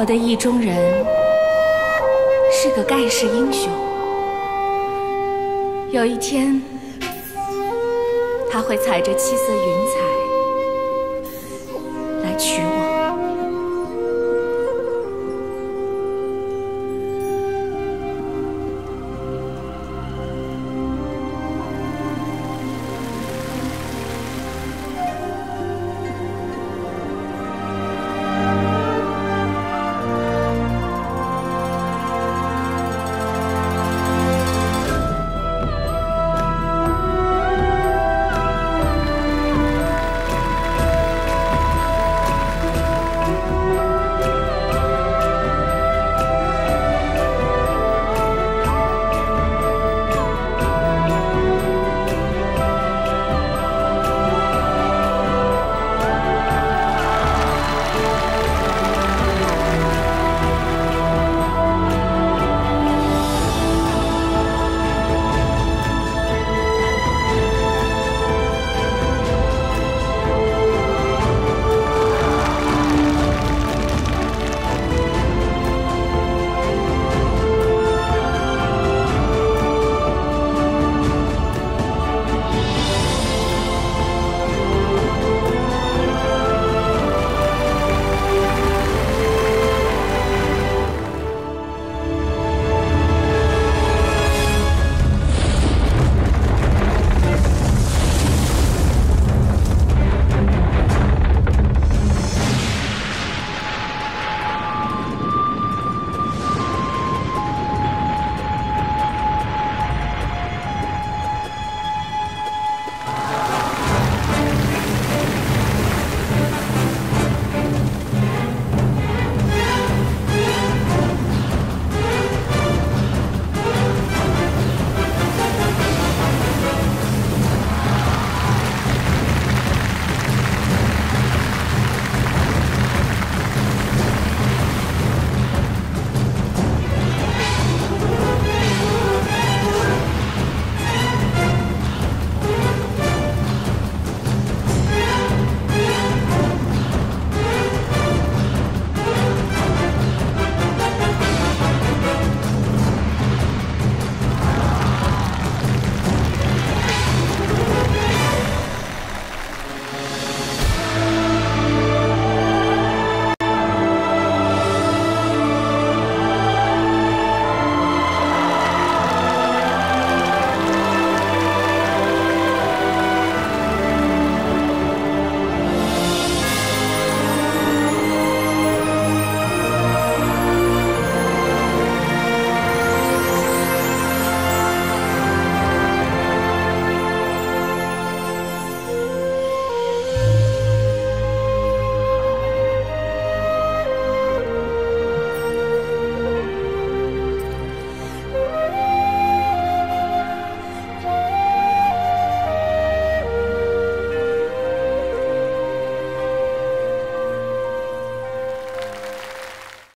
我的意中人是个盖世英雄。有一天他会踩着七色云彩来娶我。